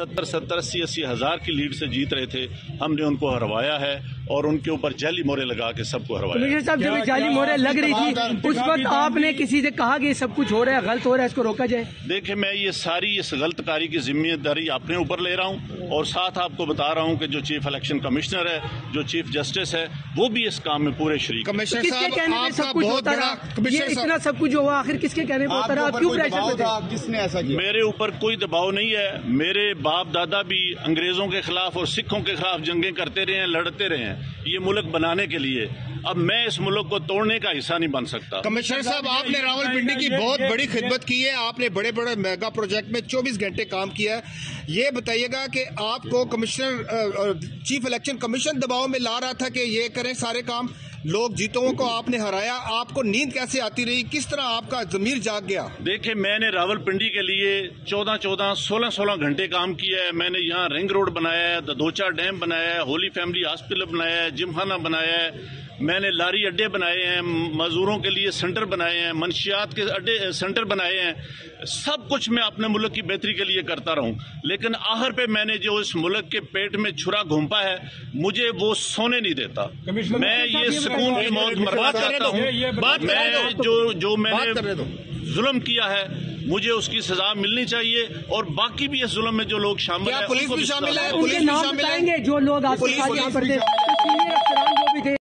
सत्तर सत्तर, अस्सी अस्सी हज़ार की लीड से जीत रहे थे। हमने उनको हरवाया है। और उनके ऊपर जाली मोरे लगा के सबको हरवाया। कमिश्नर साहब जब जाली मोहरें लग रही थी उस वक्त आपने किसी से कहा कि ये सब कुछ हो रहा है गलत हो रहा है इसको रोका जाए? देखिए मैं ये सारी इस गलत कार्य की ज़िम्मेदारी अपने ऊपर ले रहा हूँ और साथ आपको बता रहा हूँ कि जो चीफ इलेक्शन कमिश्नर है जो चीफ जस्टिस है वो भी इस काम में पूरे शरीक कमिश्नर किसके कहने पे सब कुछ होता रहा? ये इतना सब कुछ हुआ आखिर किसके कहने पे होता रहा? आप क्यों प्रेशर में किसने ऐसा किया? मेरे ऊपर कोई दबाव नहीं है। मेरे बाप दादा भी अंग्रेज़ों के खिलाफ और सिखों के खिलाफ जंगे करते रहे हैं लड़ते रहे हैं। ये मुल्क बनाने के लिए। अब मैं इस मुल्क को तोड़ने का हिस्सा नहीं बन सकता। कमिश्नर साहब, आपने रावलपिंडी की बहुत बड़ी खिदमत की है। आपने बड़े बड़े मेगा प्रोजेक्ट में 24 घंटे काम किया है। ये बताइएगा कि आपको कमिश्नर चीफ इलेक्शन कमीशन दबाव में ला रहा था कि ये करें सारे काम। लोग जीतों को आपने हराया, आपको नींद कैसे आती रही? किस तरह आपका जमीर जाग गया? देखिए, मैंने रावलपिंडी के लिए 14 14 16 16 घंटे काम किया है। मैंने यहाँ रिंग रोड बनाया है ददोचा डैम बनाया है, होली फैमिली हॉस्पिटल बनाया है, जिमखाना बनाया है। मैंने लारी अड्डे बनाए हैं मजदूरों के लिए सेंटर बनाए हैं मंशियात के अड्डे सेंटर बनाए हैं। सब कुछ मैं अपने मुल्क की बेहतरी के लिए करता रहूँ। लेकिन आखिर पे मैंने जो इस मुल्क के पेट में छुरा घूमपा है मुझे वो सोने नहीं देता। मैं ये सुकून की मौत बर्बाद करता हूँ। मैं जो जो मैंने जुल्म किया है मुझे उसकी सजा मिलनी चाहिए और बाकी भी इस जुल्म में जो लोग शामिल हैं पुलिस भी शामिल है? पुलिस भी शामिल है? जो लोग आपके साथ यहाँ पर